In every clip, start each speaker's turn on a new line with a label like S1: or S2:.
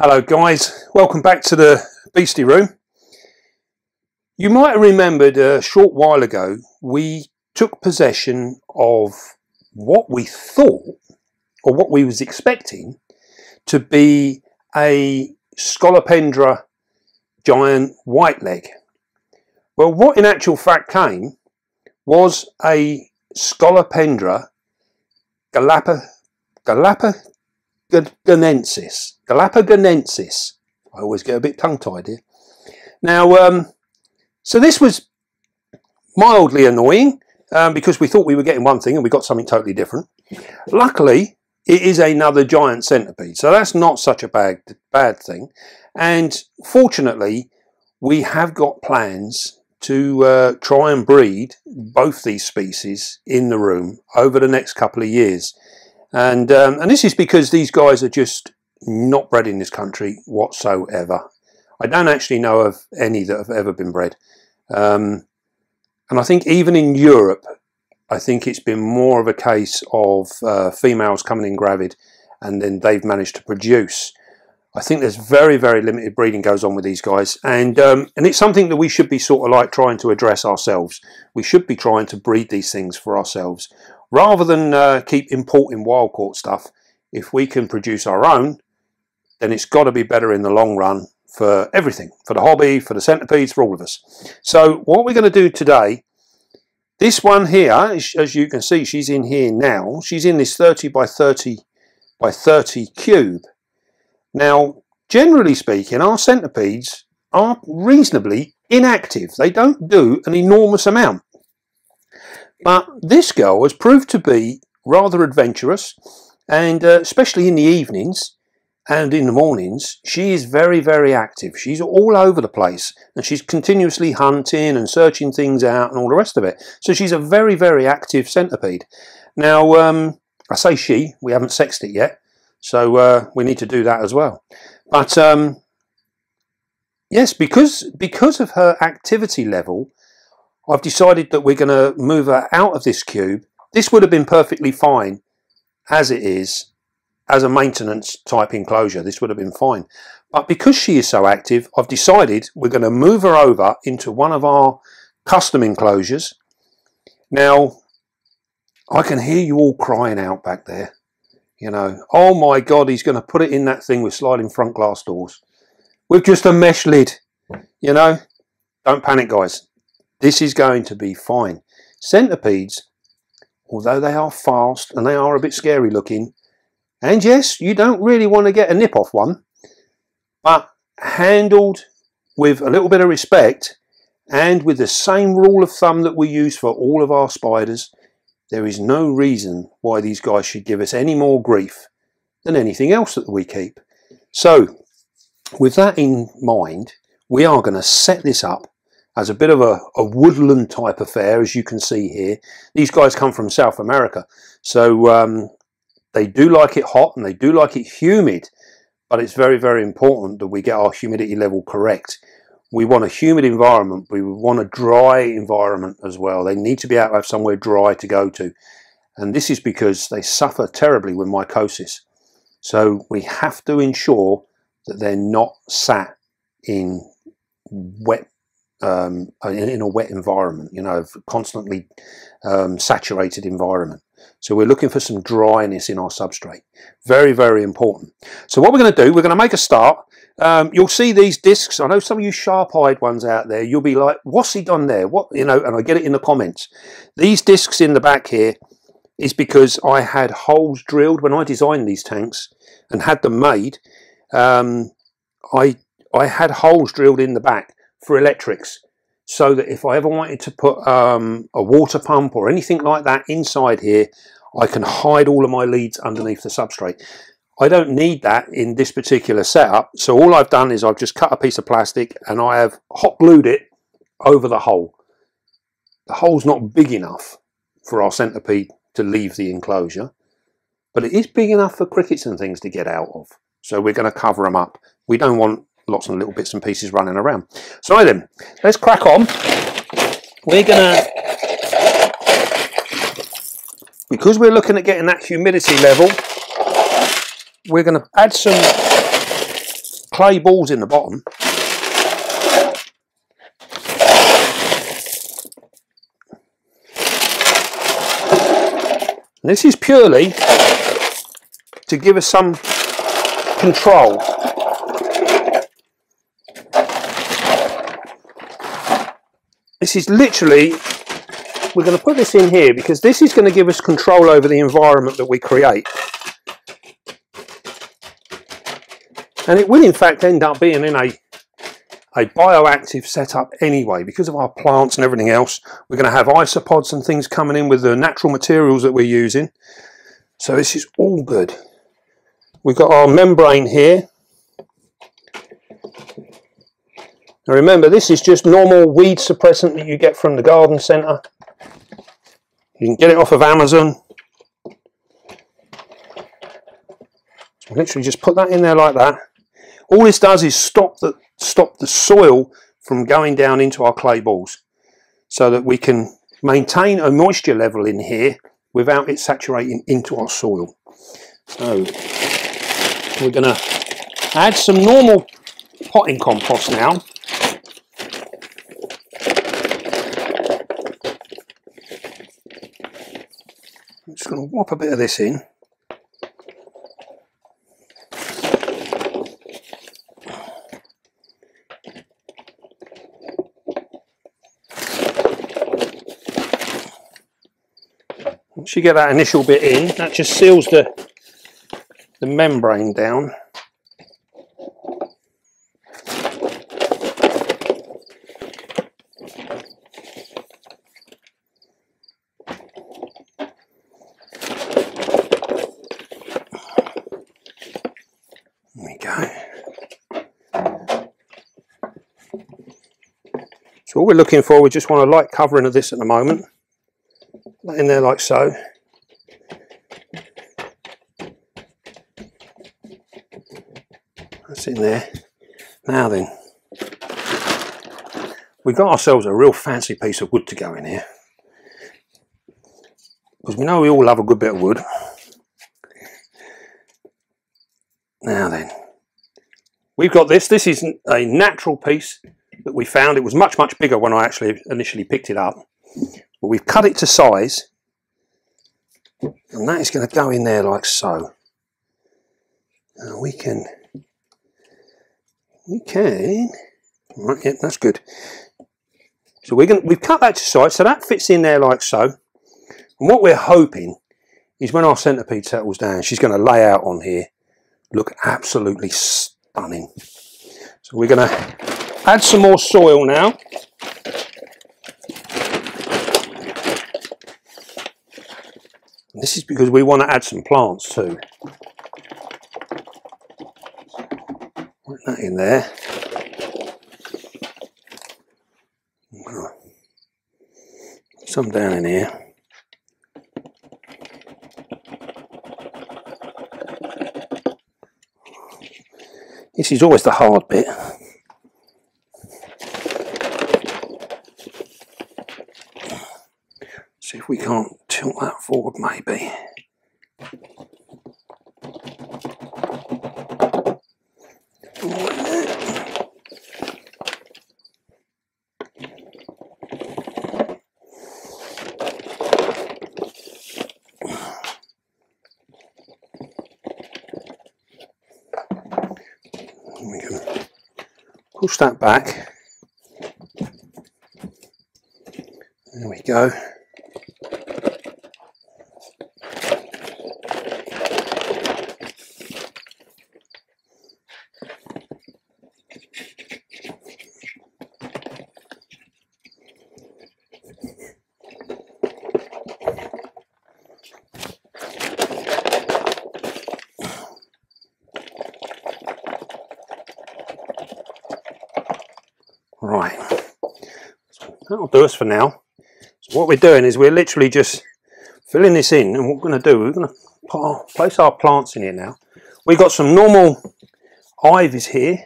S1: Hello guys, welcome back to the Beastie Room. You might have remembered uh, a short while ago we took possession of what we thought or what we was expecting to be a Scolopendra giant white leg. Well what in actual fact came was a Scolopendra galapa, Galapagonensis. Galapagonensis. I always get a bit tongue-tied here. Now, um, so this was mildly annoying um, because we thought we were getting one thing and we got something totally different. Luckily, it is another giant centipede, so that's not such a bad, bad thing. And fortunately, we have got plans to uh, try and breed both these species in the room over the next couple of years. And, um, and this is because these guys are just not bred in this country whatsoever. I don't actually know of any that have ever been bred. Um, and I think even in Europe, I think it's been more of a case of uh, females coming in gravid and then they've managed to produce. I think there's very, very limited breeding goes on with these guys. And, um, and it's something that we should be sort of like trying to address ourselves. We should be trying to breed these things for ourselves. Rather than uh, keep importing wild caught stuff, if we can produce our own, then it's got to be better in the long run for everything, for the hobby, for the centipedes, for all of us. So what we're going to do today, this one here, as you can see, she's in here now. She's in this 30 by 30 by 30 cube. Now, generally speaking, our centipedes are reasonably inactive. They don't do an enormous amount. But this girl has proved to be rather adventurous, and uh, especially in the evenings, and in the mornings, she is very, very active. She's all over the place and she's continuously hunting and searching things out and all the rest of it. So she's a very, very active centipede. Now, um, I say she, we haven't sexed it yet, so uh, we need to do that as well. But um, yes, because, because of her activity level, I've decided that we're going to move her out of this cube. This would have been perfectly fine as it is as a maintenance type enclosure. This would have been fine. But because she is so active, I've decided we're going to move her over into one of our custom enclosures. Now, I can hear you all crying out back there. You know, oh my God, he's going to put it in that thing with sliding front glass doors. With just a mesh lid. You know, don't panic, guys. This is going to be fine. Centipedes, although they are fast and they are a bit scary looking, and yes, you don't really want to get a nip off one, but handled with a little bit of respect and with the same rule of thumb that we use for all of our spiders, there is no reason why these guys should give us any more grief than anything else that we keep. So, with that in mind, we are going to set this up as a bit of a, a, woodland type affair, as you can see here. These guys come from South America, so um, they do like it hot and they do like it humid, but it's very, very important that we get our humidity level correct. We want a humid environment. We want a dry environment as well. They need to be able to have somewhere dry to go to. And this is because they suffer terribly with mycosis. So we have to ensure that they're not sat in wet um, in, a wet environment, you know, constantly um, saturated environment. So we're looking for some dryness in our substrate. Very, very important. So what we're going to do, we're going to make a start. Um, you'll see these discs. I know some of you sharp-eyed ones out there. You'll be like, what's he done there? What you know? And I get it in the comments. These discs in the back here is because I had holes drilled when I designed these tanks and had them made. Um, I I had holes drilled in the back for electrics so that if I ever wanted to put um, a water pump or anything like that inside here, I can hide all of my leads underneath the substrate. I don't need that in this particular setup, so all I've done is I've just cut a piece of plastic and I have hot glued it over the hole. The hole's not big enough for our centipede to leave the enclosure, but it is big enough for crickets and things to get out of. So we're going to cover them up. We don't want lots of little bits and pieces running around. So then, let's crack on. We're gonna, because we're looking at getting that humidity level, we're gonna add some clay balls in the bottom. This is purely to give us some control. This is literally, we're going to put this in here because this is going to give us control over the environment that we create. And it will in fact end up being in a, a bioactive setup anyway because of our plants and everything else. We're going to have isopods and things coming in with the natural materials that we're using. So this is all good. We've got our membrane here. Now remember, this is just normal weed suppressant that you get from the garden centre. You can get it off of Amazon. Literally just put that in there like that. All this does is stop the, stop the soil from going down into our clay balls so that we can maintain a moisture level in here without it saturating into our soil. So we're going to add some normal potting compost now. I'm just going to whop a bit of this in. Once you get that initial bit in, that just seals the the membrane down. We're looking for, we just want a light covering of this at the moment. In there like so. That's in there. Now then, we got ourselves a real fancy piece of wood to go in here. Because we know we all love a good bit of wood. Now then, we've got this. This is a natural piece that we found. It was much, much bigger when I actually initially picked it up. But we've cut it to size. And that is going to go in there like so. We can we can. Right, yeah, that's good. So we're going to, we've cut that to size, so that fits in there like so. And what we're hoping is when our centipede settles down, she's going to lay out on here, look absolutely stunning. So we're going to add some more soil now. This is because we want to add some plants too. Put that in there. Some down in here. This is always the hard bit. See if we can't tilt that forward maybe. push that back. There we go. Right, that'll do us for now. So what we're doing is we're literally just filling this in and what we're going to do, we're going to place our plants in here now. We've got some normal ivies here.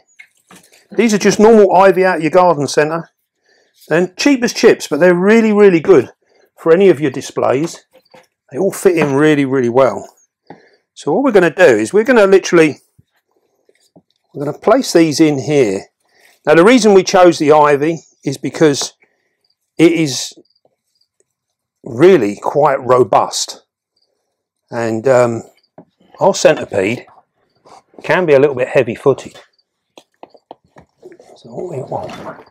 S1: These are just normal ivy out your garden centre. And cheap as chips, but they're really, really good for any of your displays. They all fit in really, really well. So what we're going to do is we're going to literally we're going to place these in here. Now the reason we chose the ivy is because it is really quite robust and um, our centipede can be a little bit heavy footed. So what we want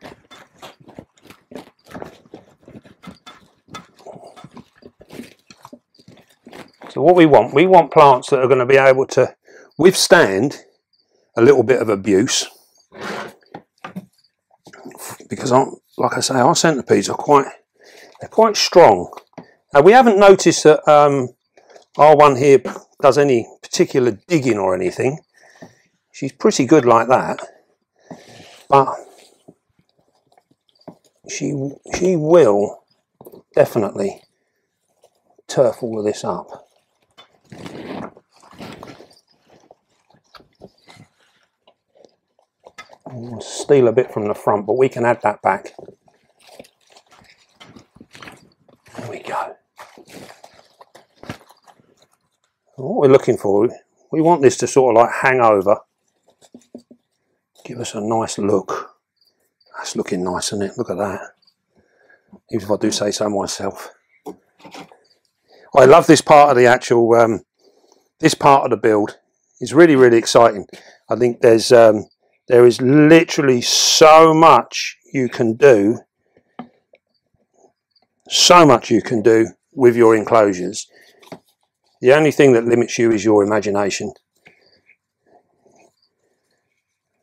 S1: So what we want, we want plants that are going to be able to withstand a little bit of abuse because I, like I say our centipedes are quite they're quite strong. Now we haven't noticed that um, our one here does any particular digging or anything. She's pretty good like that but she she will definitely turf all of this up steal a bit from the front, but we can add that back. There we go. What we're looking for, we want this to sort of like hang over. Give us a nice look. That's looking nice, isn't it? Look at that. Even if I do say so myself. I love this part of the actual, um, this part of the build. It's really, really exciting. I think there's um, there is literally so much you can do, so much you can do with your enclosures. The only thing that limits you is your imagination.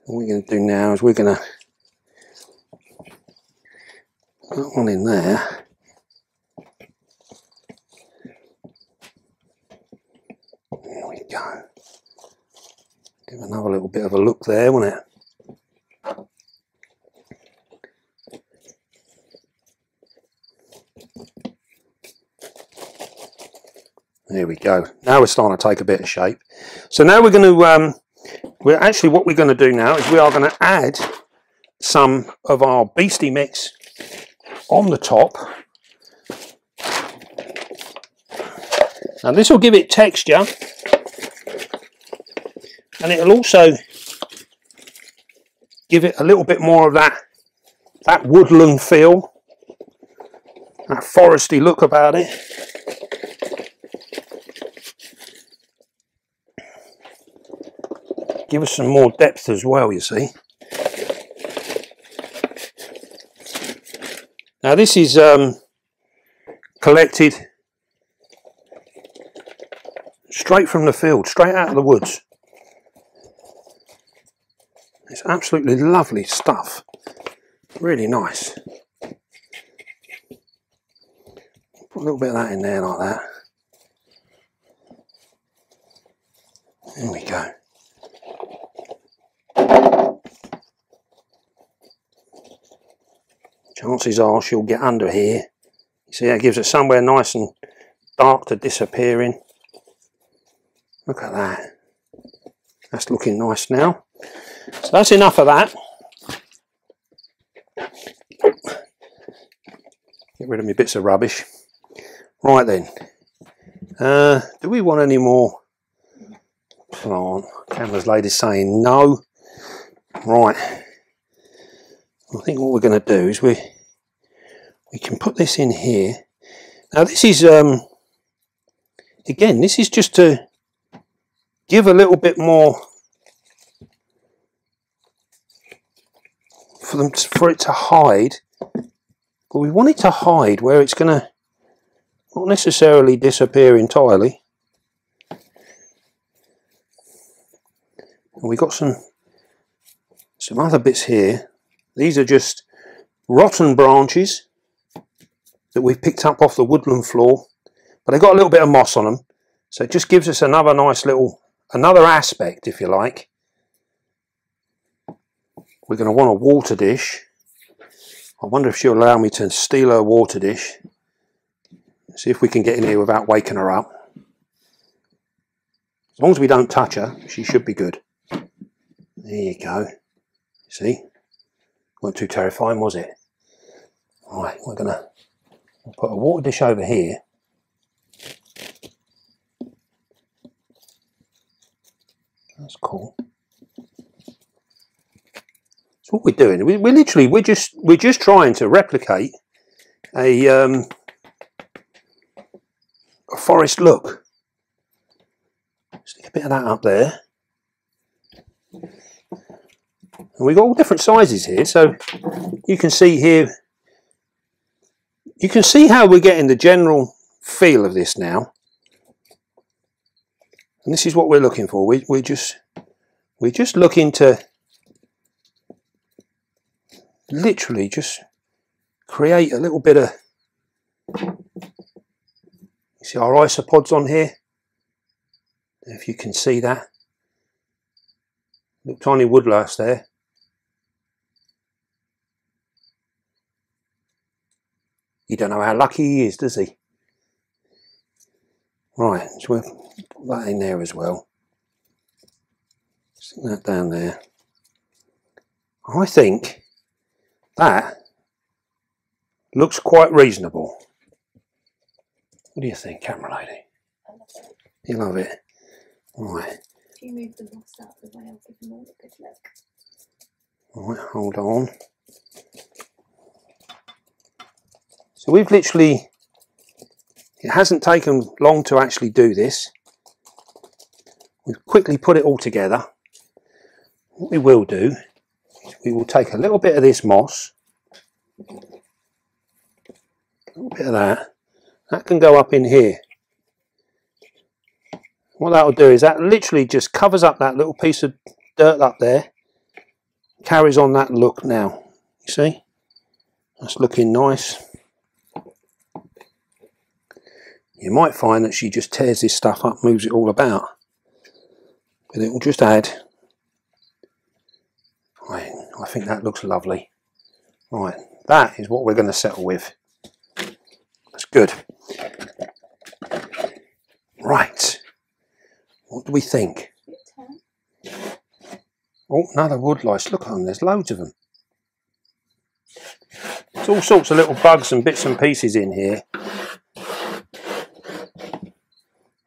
S1: What we're going to do now is we're going to put one in there. There we go. Give another little bit of a look there, won't it? There we go. Now we're starting to take a bit of shape. So now we're going to, um, we're actually what we're going to do now is we are going to add some of our beastie mix on the top. And this will give it texture and it'll also give it a little bit more of that that woodland feel that foresty look about it give us some more depth as well you see. Now this is um, collected straight from the field straight out of the woods. It's absolutely lovely stuff. Really nice. Put a little bit of that in there like that there we go chances are she'll get under here. You see, that gives it somewhere nice and dark to disappear in. Look at that. That's looking nice now. So that's enough of that. Get rid of me bits of rubbish. Right then. Uh, do we want any more plant? Camera's lady saying no. Right. I think what we're going to do is we we can put this in here. Now this is um again this is just to give a little bit more for them to, for it to hide. But we want it to hide where it's going to not necessarily disappear entirely. And we got some some other bits here these are just rotten branches that we've picked up off the woodland floor, but they've got a little bit of moss on them. So it just gives us another nice little, another aspect, if you like. We're going to want a water dish. I wonder if she'll allow me to steal her water dish. See if we can get in here without waking her up. As long as we don't touch her, she should be good. There you go. See? Wasn't too terrifying, was it? All right, we're going to put a water dish over here. That's cool. So what we're doing, we, we're literally, we're just, we're just trying to replicate a, um, a forest look. Stick a bit of that up there. And we've got all different sizes here, so you can see here, you can see how we're getting the general feel of this now. And this is what we're looking for. We, we're just we're just looking to literally just create a little bit of you see our isopods on here if you can see that little tiny wood louse there you don't know how lucky he is does he right so we'll put that in there as well stick that down there I think that looks quite reasonable. What do you think, camera lady?
S2: I love it.
S1: You love it? Right,
S2: If you move the moss out of the way, I'll give them all a good look.
S1: right, hold on. So we've literally, it hasn't taken long to actually do this. We've quickly put it all together. What we will do is we will take a little bit of this moss, a little bit of that, that can go up in here. What that will do is that literally just covers up that little piece of dirt up there, carries on that look now. You see? That's looking nice. You might find that she just tears this stuff up, moves it all about. But it will just add. Right, I think that looks lovely. Right, that is what we're going to settle with. That's good. Right. What do we think? Oh, another wood lice. Look at them. There's loads of them. There's all sorts of little bugs and bits and pieces in here.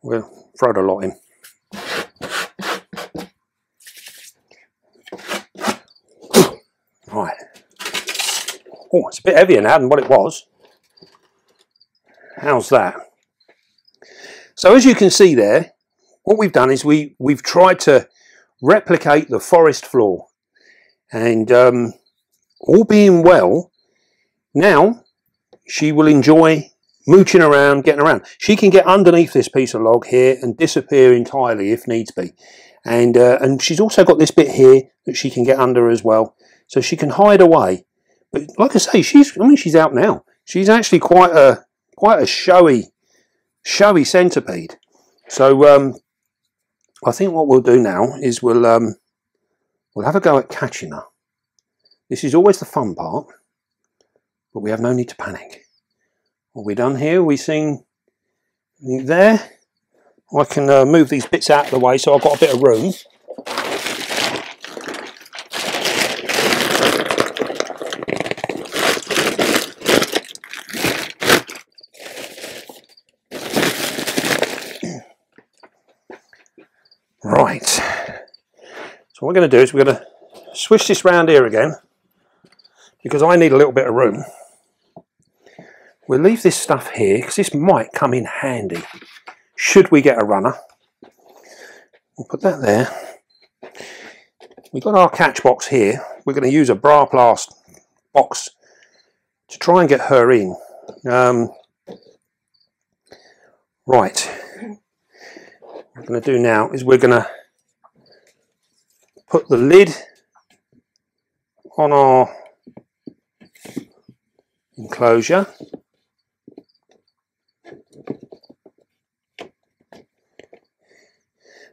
S1: We'll throw the lot in. Right. Oh, it's a bit heavier now than what it was. How's that? So as you can see there, what we've done is we, we've tried to replicate the forest floor. And um, all being well, now she will enjoy mooching around, getting around. She can get underneath this piece of log here and disappear entirely if needs be. And, uh, and she's also got this bit here that she can get under as well. So she can hide away. But like I say, she's, I mean, she's out now. She's actually quite a, quite a showy, showy centipede. So um, I think what we'll do now is we'll um, we'll have a go at catching her. This is always the fun part, but we have no need to panic. What we done here, we seen there. I can uh, move these bits out of the way so I've got a bit of room. Right. So what we're going to do is we're going to switch this round here again because I need a little bit of room. We'll leave this stuff here because this might come in handy should we get a runner. We'll put that there. We've got our catch box here. We're going to use a Braplast box to try and get her in. Um, right. What we're going to do now is we're going to put the lid on our enclosure.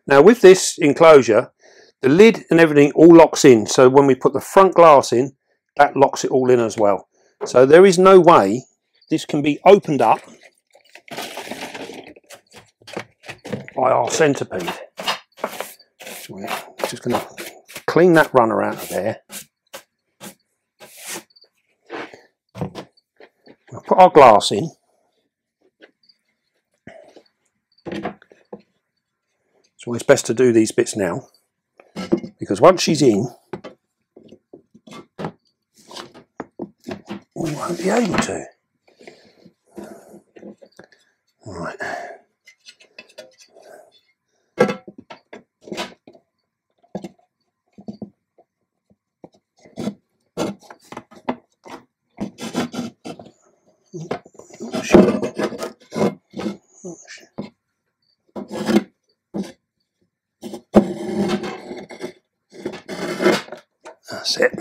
S1: Now with this enclosure, the lid and everything all locks in. So when we put the front glass in, that locks it all in as well. So there is no way this can be opened up by our centipede. So we're just going to clean that runner out of there. We'll put our glass in. well it's best to do these bits now because once she's in we won't be able to. Right. It.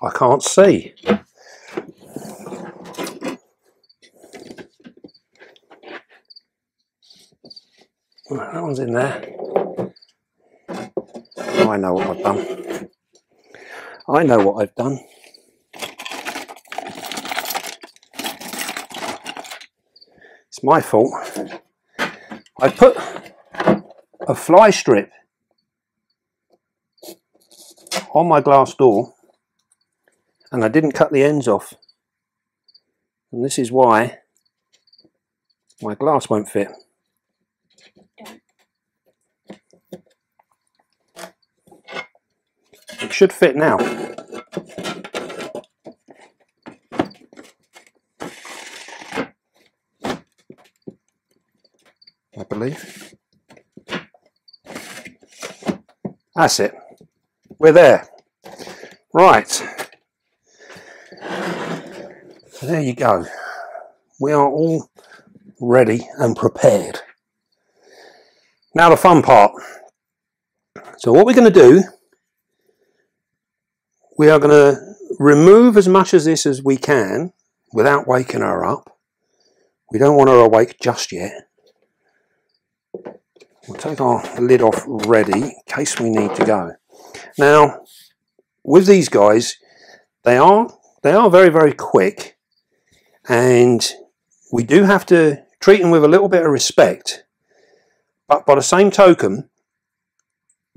S1: I can't see. That one's in there. I know what I've done. I know what I've done. It's my fault. I put a fly strip on my glass door and I didn't cut the ends off. And this is why my glass won't fit. It should fit now. I believe. That's it. We're there. Right. So there you go. We are all ready and prepared. Now the fun part. So what we're going to do, we are going to remove as much of this as we can without waking her up. We don't want her awake just yet. We'll take our lid off ready in case we need to go. Now, with these guys, they are they are very very quick, and we do have to treat them with a little bit of respect. But by the same token,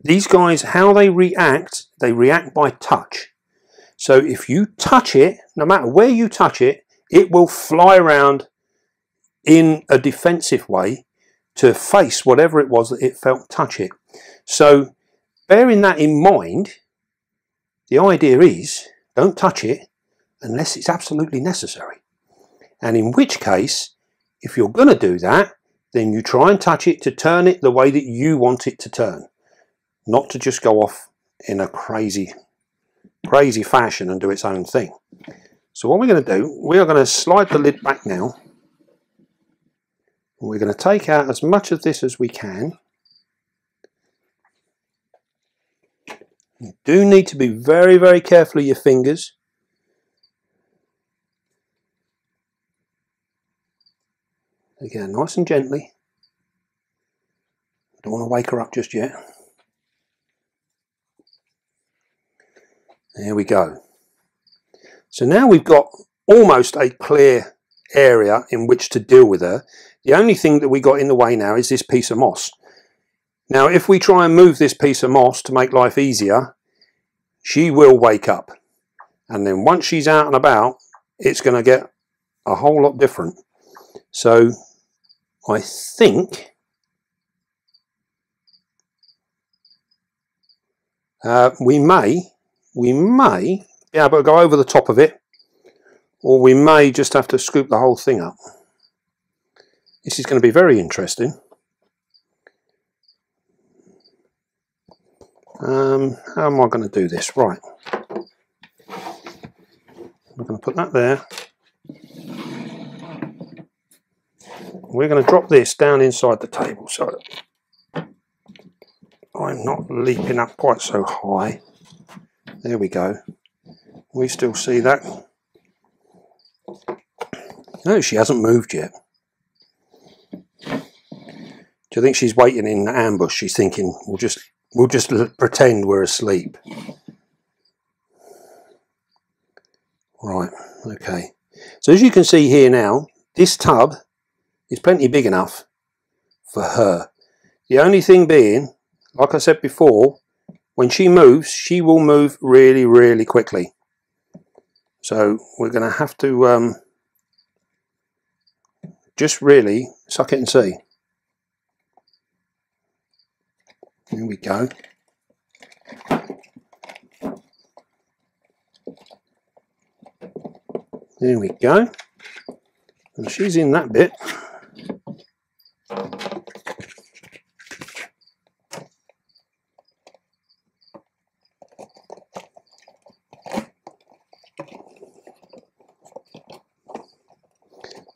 S1: these guys, how they react, they react by touch. So if you touch it, no matter where you touch it, it will fly around in a defensive way to face whatever it was that it felt touch it. So bearing that in mind, the idea is don't touch it unless it's absolutely necessary. And in which case, if you're going to do that, then you try and touch it to turn it the way that you want it to turn, not to just go off in a crazy, crazy fashion and do its own thing. So what we're going to do, we are going to slide the lid back now. We're going to take out as much of this as we can. You do need to be very, very careful of your fingers. Again, nice and gently. I Don't want to wake her up just yet. There we go. So now we've got almost a clear area in which to deal with her. The only thing that we got in the way now is this piece of moss. Now if we try and move this piece of moss to make life easier, she will wake up. And then once she's out and about, it's going to get a whole lot different. So I think uh, we may, we may be able to go over the top of it or we may just have to scoop the whole thing up. This is going to be very interesting. Um, how am I going to do this? Right. I'm going to put that there. We're going to drop this down inside the table so I'm not leaping up quite so high. There we go. We still see that. No, she hasn't moved yet. Do you think she's waiting in the ambush? She's thinking, we'll just we'll just pretend we're asleep. Right, okay. So as you can see here now, this tub is plenty big enough for her. The only thing being, like I said before, when she moves, she will move really, really quickly. So we're going to have to um, just really suck it and see. There we go. There we go. And she's in that bit.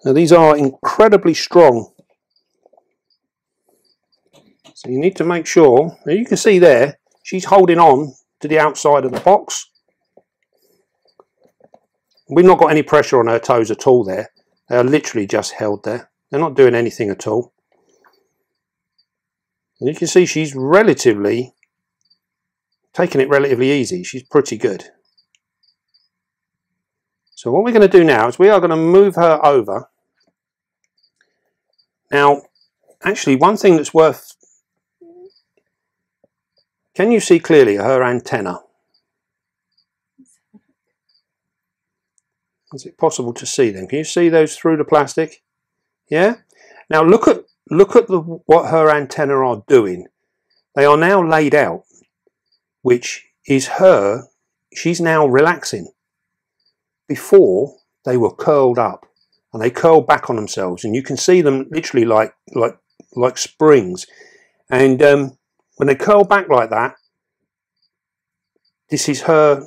S1: Now these are incredibly strong you need to make sure, now you can see there, she's holding on to the outside of the box. We've not got any pressure on her toes at all there. They are literally just held there. They're not doing anything at all. And you can see she's relatively, taking it relatively easy. She's pretty good. So what we're going to do now is we are going to move her over. Now, actually one thing that's worth, can you see clearly her antenna? Is it possible to see them? Can you see those through the plastic? Yeah? Now look at look at the, what her antenna are doing. They are now laid out, which is her, she's now relaxing. Before, they were curled up and they curl back on themselves and you can see them literally like like like springs. And um, when they curl back like that, this is her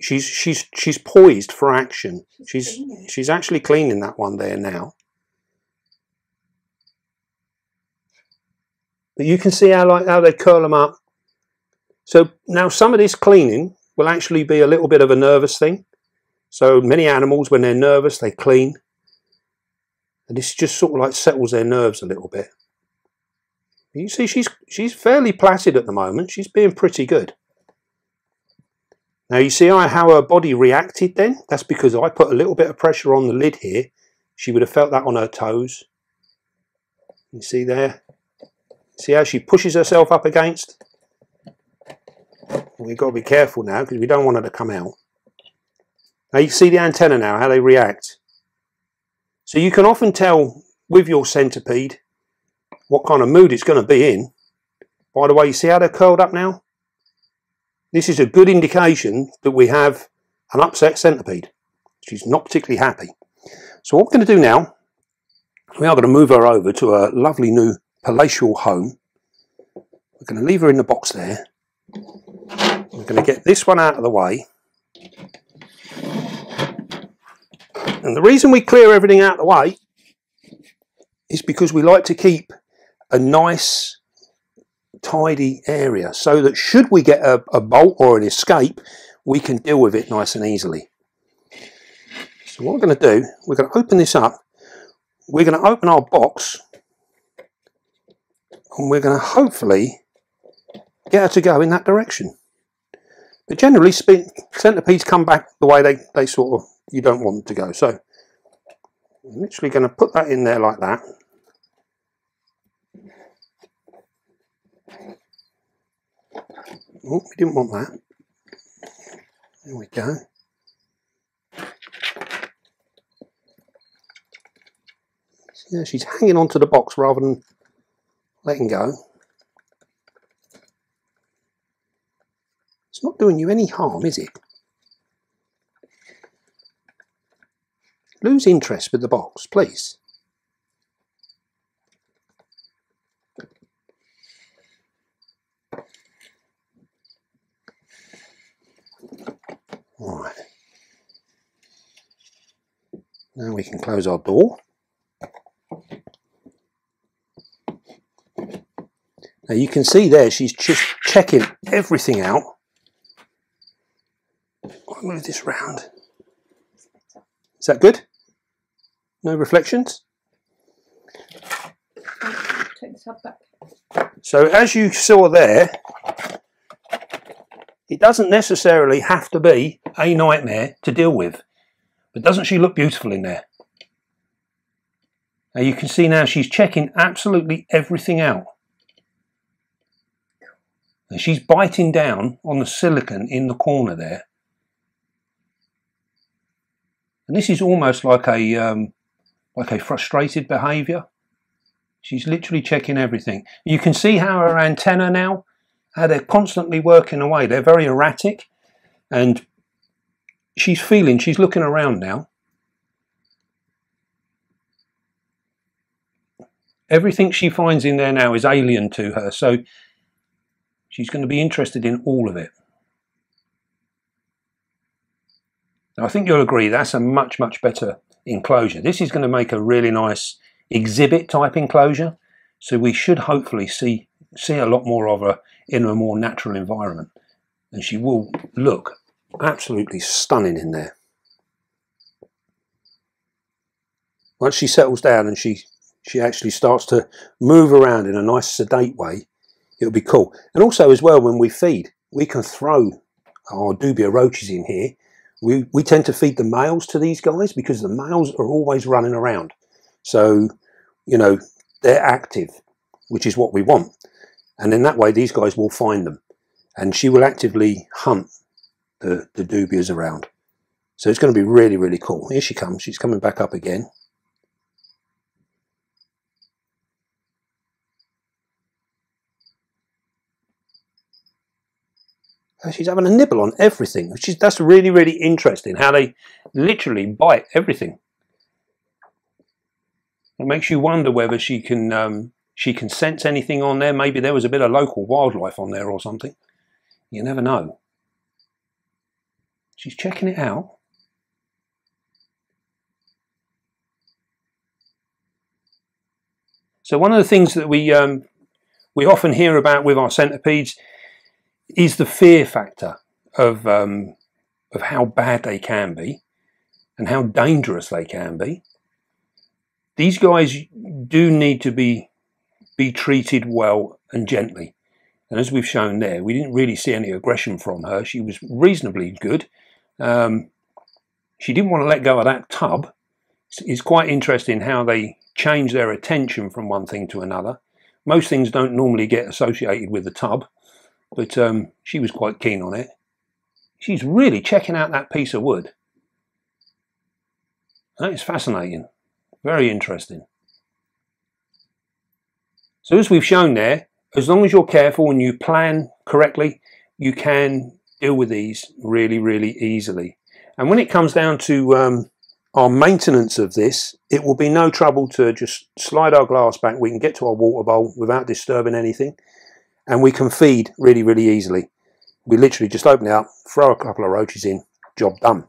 S1: she's she's she's poised for action.
S2: She's
S1: She's she's actually cleaning that one there now. But you can see how like how they curl them up. So now some of this cleaning will actually be a little bit of a nervous thing. So many animals, when they're nervous, they clean. And this just sort of like settles their nerves a little bit. You see, she's she's fairly placid at the moment. She's being pretty good. Now you see how her body reacted then? That's because I put a little bit of pressure on the lid here. She would have felt that on her toes. You see there? See how she pushes herself up against? We've got to be careful now because we don't want her to come out. Now you see the antenna now, how they react. So you can often tell with your centipede what kind of mood it's going to be in. By the way, you see how they're curled up now? This is a good indication that we have an upset centipede. She's not particularly happy. So what we're going to do now, we are going to move her over to a lovely new palatial home. We're going to leave her in the box there. We're going to get this one out of the way. And the reason we clear everything out of the way is because we like to keep a nice tidy area so that should we get a, a bolt or an escape we can deal with it nice and easily. So what we're going to do, we're going to open this up, we're going to open our box and we're going to hopefully get her to go in that direction. But generally spin, centipedes come back the way they, they sort of, you don't want them to go. So I'm literally going to put that in there like that. Oh, we didn't want that. There we go. Yeah, she's hanging onto the box rather than letting go. It's not doing you any harm, is it? Lose interest with the box, please. Now we can close our door. Now you can see there she's just checking everything out. I'll move this round. Is that good? No reflections?
S2: Take the tub back.
S1: So as you saw there, it doesn't necessarily have to be a nightmare to deal with. But doesn't she look beautiful in there? Now you can see now she's checking absolutely everything out. And she's biting down on the silicon in the corner there. And this is almost like a um, like a frustrated behaviour. She's literally checking everything. You can see how her antenna now, how they're constantly working away. They're very erratic. And she's feeling, she's looking around now. Everything she finds in there now is alien to her, so she's going to be interested in all of it. Now, I think you'll agree that's a much, much better enclosure. This is going to make a really nice exhibit type enclosure, so we should hopefully see, see a lot more of her in a more natural environment. And she will look absolutely stunning in there. Once she settles down and she she actually starts to move around in a nice sedate way, it'll be cool. And also as well, when we feed, we can throw our dubia roaches in here. We, we tend to feed the males to these guys because the males are always running around. So, you know, they're active, which is what we want. And in that way, these guys will find them. And she will actively hunt the, the dubias around. So it's going to be really, really cool. Here she comes. She's coming back up again. she's having a nibble on everything, which is that's really really interesting. How they literally bite everything. It makes you wonder whether she can um, she can sense anything on there. Maybe there was a bit of local wildlife on there or something. You never know. She's checking it out. So one of the things that we um, we often hear about with our centipedes is the fear factor of um, of how bad they can be and how dangerous they can be. These guys do need to be be treated well and gently. And as we've shown there, we didn't really see any aggression from her. She was reasonably good. Um, she didn't want to let go of that tub. It's quite interesting how they change their attention from one thing to another. Most things don't normally get associated with the tub, but um, she was quite keen on it. She's really checking out that piece of wood. That is fascinating. Very interesting. So as we've shown there, as long as you're careful and you plan correctly, you can deal with these really, really easily. And when it comes down to um, our maintenance of this, it will be no trouble to just slide our glass back. We can get to our water bowl without disturbing anything. And we can feed really, really easily. We literally just open it up, throw a couple of roaches in, job done.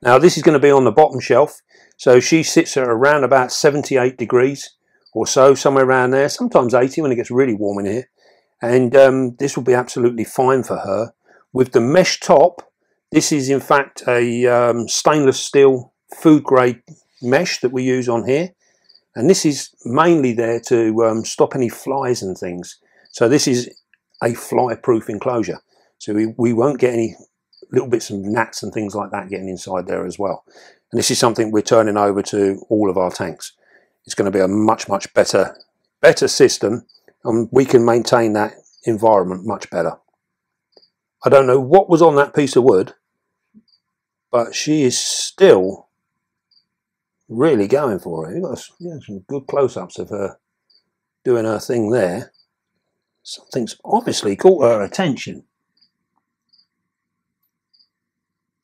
S1: Now this is going to be on the bottom shelf. So she sits at around about 78 degrees or so, somewhere around there. Sometimes 80 when it gets really warm in here. And um, this will be absolutely fine for her. With the mesh top, this is in fact a um, stainless steel food grade mesh that we use on here. And this is mainly there to um, stop any flies and things. So this is a fly proof enclosure. So we, we won't get any little bits of gnats and things like that getting inside there as well. And this is something we're turning over to all of our tanks. It's going to be a much, much better, better system and we can maintain that environment much better. I don't know what was on that piece of wood, but she is still really going for it. You've got yeah, some good close-ups of her doing her thing there. Something's obviously caught her attention.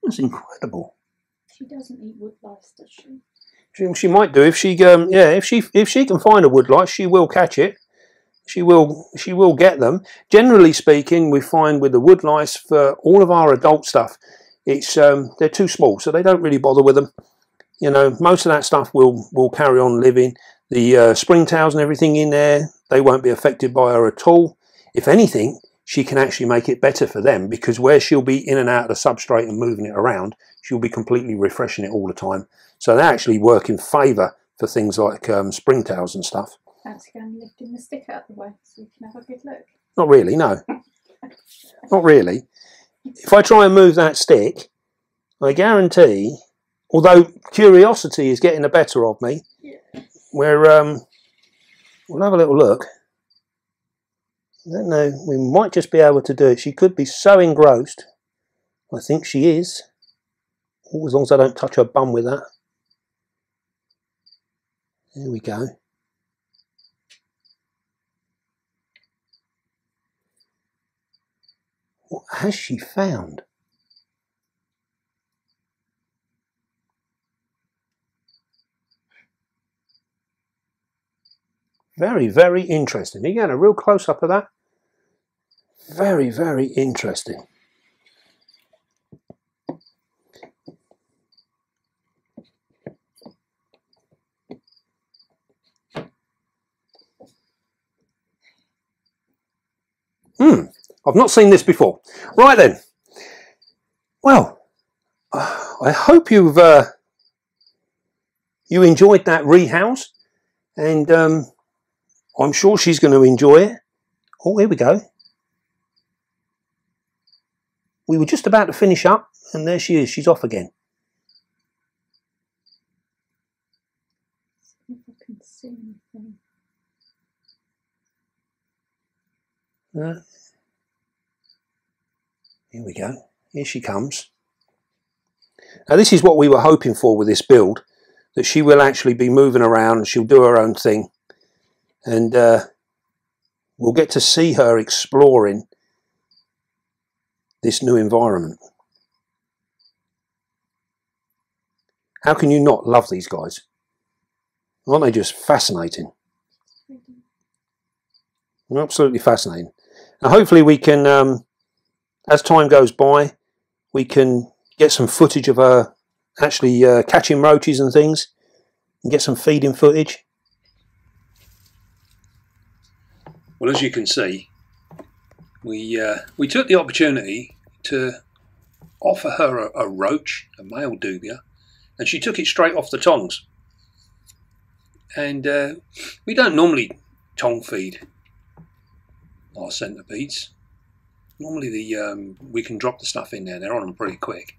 S1: That's incredible.
S2: She doesn't eat woodlice, does she?
S1: She, she might do if she um yeah if she if she can find a woodlice she will catch it she will she will get them. Generally speaking, we find with the wood lice for all of our adult stuff, it's um, they're too small, so they don't really bother with them. You know, most of that stuff will will carry on living. The uh, springtails and everything in there, they won't be affected by her at all. If anything, she can actually make it better for them because where she'll be in and out of the substrate and moving it around, she'll be completely refreshing it all the time. So they actually work in favour for things like um, springtails and stuff.
S2: Fancy going lifting the stick out of the way so we can have a good look.
S1: Not really, no. Not really. If I try and move that stick, I guarantee, although curiosity is getting the better of me, yeah. we're, um, we'll have a little look. I don't know, we might just be able to do it. She could be so engrossed. I think she is. as long as I don't touch her bum with that. There we go. What has she found? Very, very interesting. You a real close up of that. Very, very interesting. I've not seen this before. Right then. Well, I hope you've uh, you enjoyed that rehouse, and um, I'm sure she's going to enjoy it. Oh, here we go. We were just about to finish up, and there she is. She's off again.
S2: See if I can see anything.
S1: Uh, here we go. Here she comes. Now this is what we were hoping for with this build, that she will actually be moving around and she'll do her own thing. And uh, we'll get to see her exploring this new environment. How can you not love these guys? Aren't they just fascinating? Absolutely fascinating. Now hopefully we can, um, as time goes by, we can get some footage of her actually uh, catching roaches and things and get some feeding footage. Well, as you can see, we uh, we took the opportunity to offer her a, a roach, a male dubia, and she took it straight off the tongs. And uh, we don't normally tong feed our centipedes. Normally, the um, we can drop the stuff in there; they're on them pretty quick.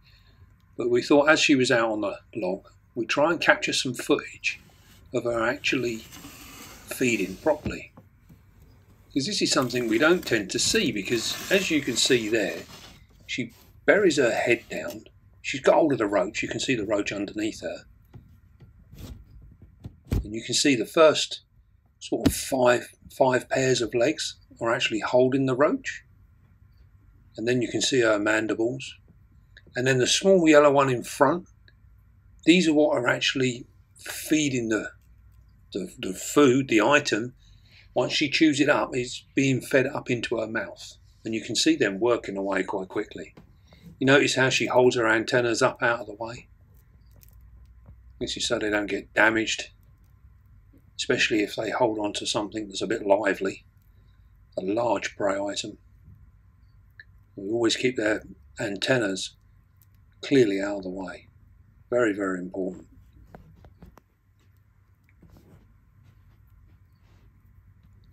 S1: But we thought, as she was out on the log, we'd try and capture some footage of her actually feeding properly. Because this is something we don't tend to see. Because as you can see there, she buries her head down. She's got hold of the roach. You can see the roach underneath her. And you can see the first sort of five five pairs of legs are actually holding the roach. And then you can see her mandibles. And then the small yellow one in front, these are what are actually feeding the, the, the food, the item. Once she chews it up, is being fed up into her mouth. And you can see them working away quite quickly. You notice how she holds her antennas up out of the way? This is so they don't get damaged, especially if they hold on to something that's a bit lively, a large prey item. We always keep their antennas clearly out of the way. Very, very important.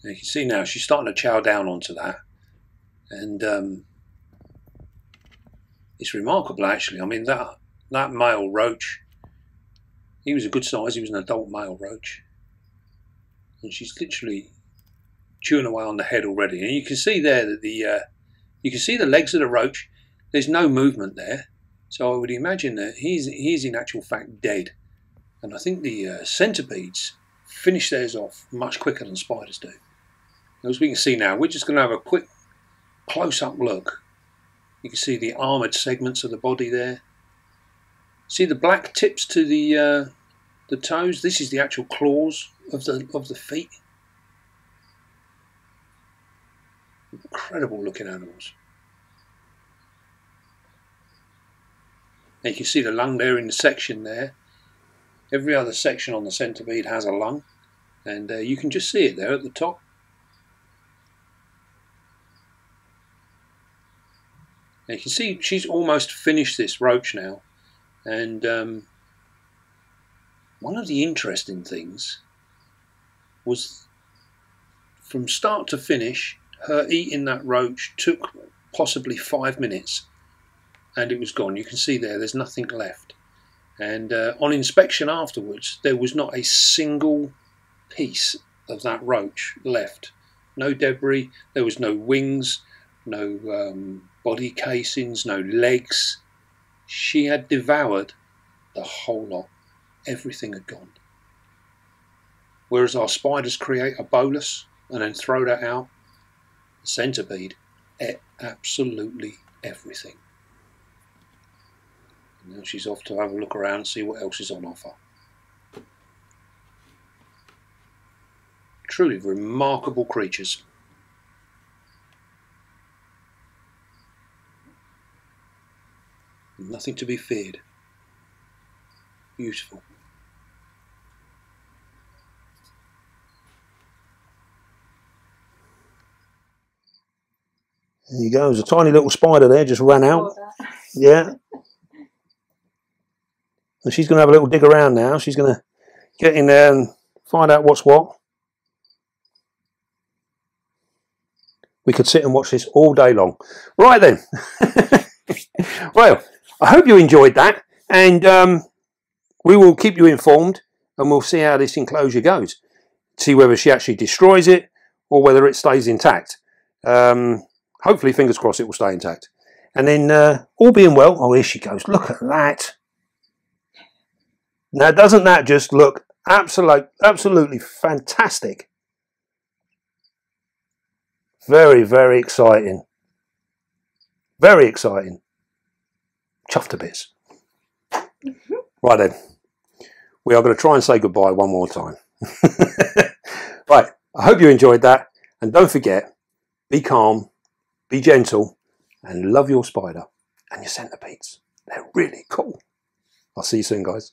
S1: you can see now she's starting to chow down onto that. And um, it's remarkable actually. I mean that that male roach, he was a good size, he was an adult male roach. And she's literally chewing away on the head already. And you can see there that the uh, you can see the legs of the roach. There's no movement there. So I would imagine that he's, he's in actual fact dead. And I think the uh, centipedes finish theirs off much quicker than spiders do. As we can see now, we're just going to have a quick close-up look. You can see the armoured segments of the body there. See the black tips to the uh, the toes. This is the actual claws of the of the feet. Incredible looking animals. You can see the lung there in the section there. Every other section on the centipede has a lung, and uh, you can just see it there at the top. And you can see she's almost finished this roach now, and um, one of the interesting things was from start to finish, her eating that roach took possibly five minutes and it was gone. You can see there, there's nothing left. And uh, on inspection afterwards, there was not a single piece of that roach left. No debris, there was no wings, no um, body casings, no legs. She had devoured the whole lot. Everything had gone. Whereas our spiders create a bolus and then throw that out, centipede ate absolutely everything. And now she's off to have a look around and see what else is on offer. truly remarkable creatures. Nothing to be feared. Beautiful. There you go. There's a tiny little spider there, just ran out. Yeah. And she's going to have a little dig around now. She's going to get in there and find out what's what. We could sit and watch this all day long. Right then. well, I hope you enjoyed that. And um, we will keep you informed and we'll see how this enclosure goes. See whether she actually destroys it or whether it stays intact. Um, hopefully, fingers crossed, it will stay intact. And then, uh, all being well, oh, here she goes. Look at that. Now, doesn't that just look absolute, absolutely fantastic? Very, very exciting. Very exciting. Chuffed to bits. Right then, we are going to try and say goodbye one more time. right, I hope you enjoyed that. And don't forget, be calm, be gentle, and love your spider and your centipedes. They're really cool. I'll see you soon, guys.